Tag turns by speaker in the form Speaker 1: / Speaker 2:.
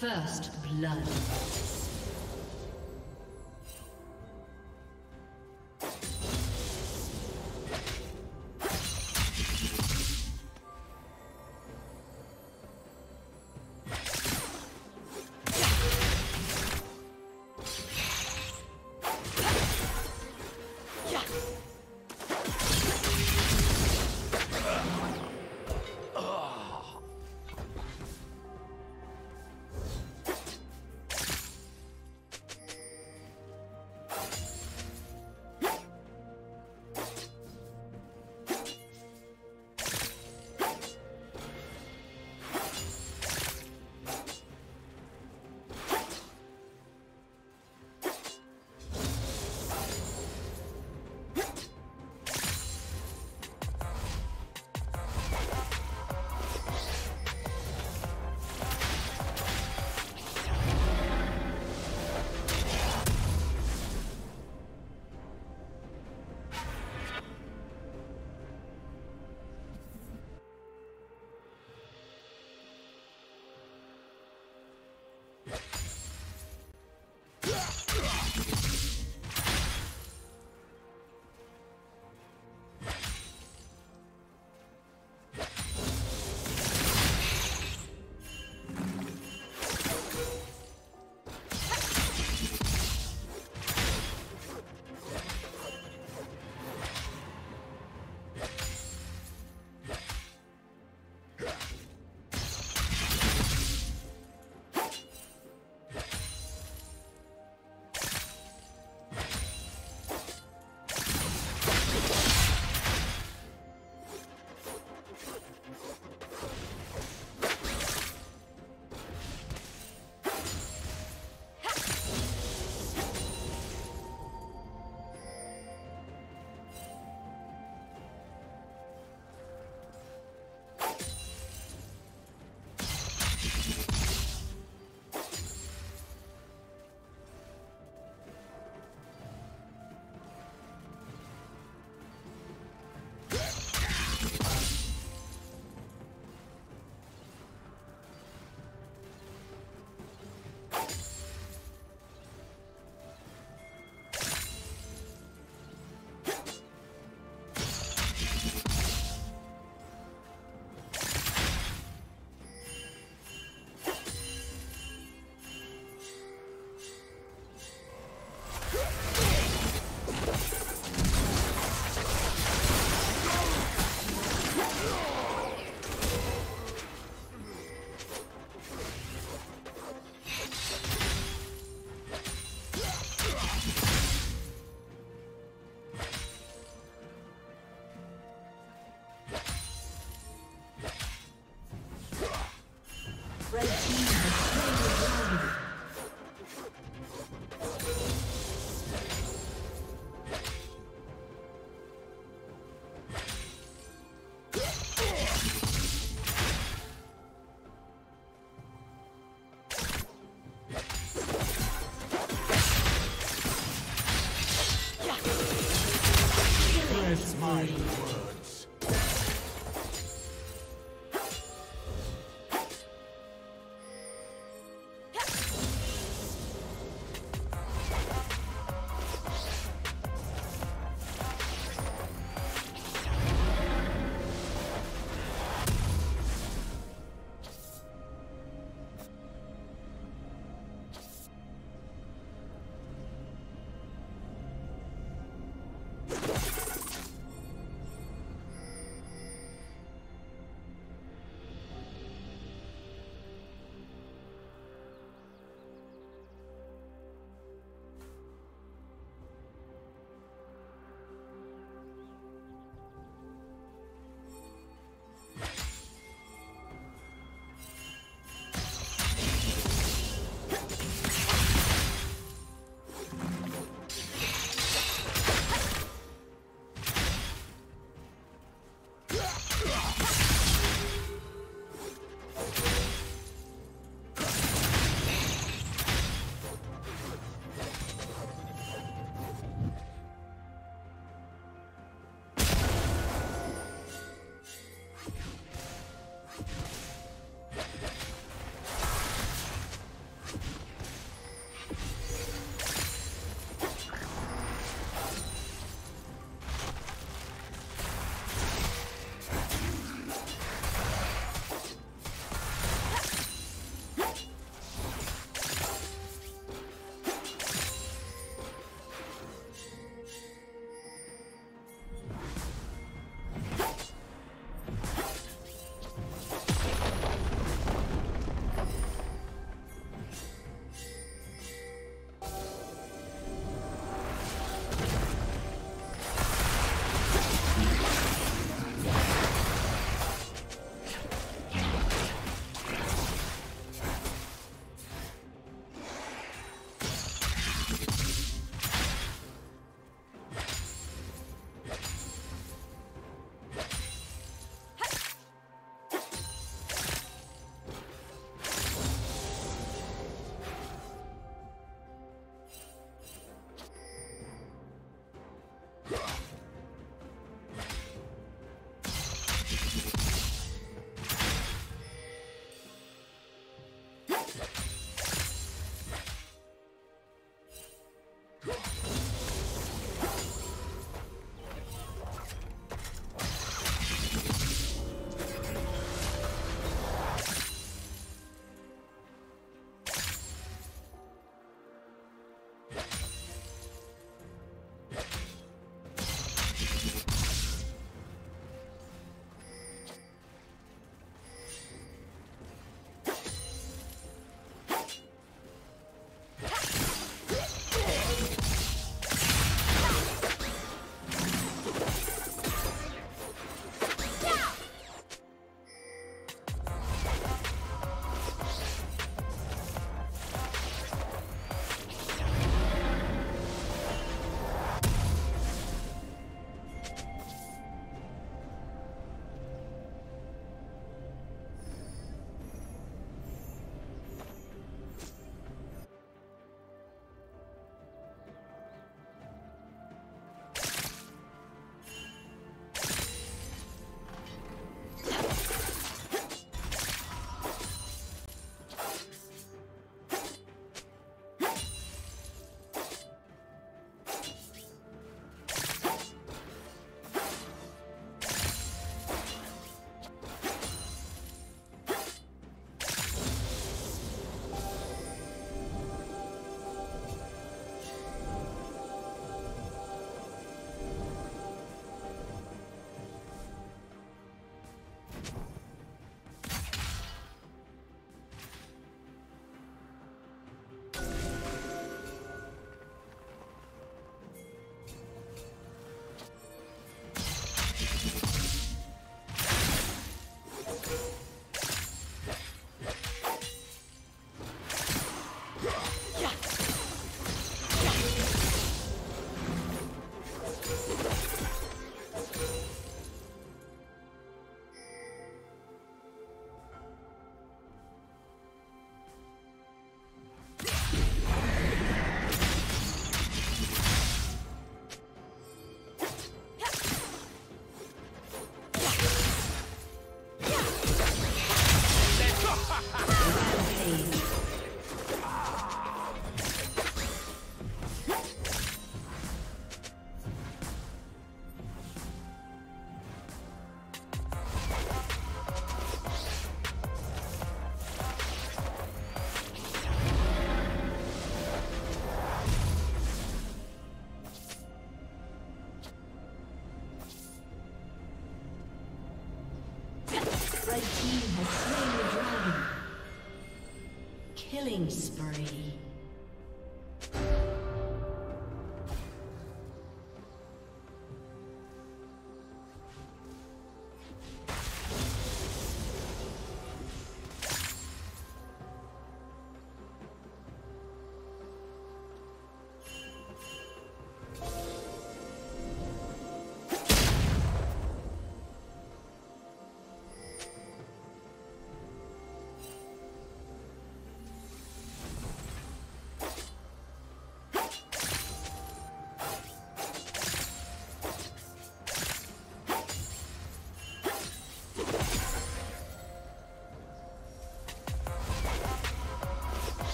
Speaker 1: First blood.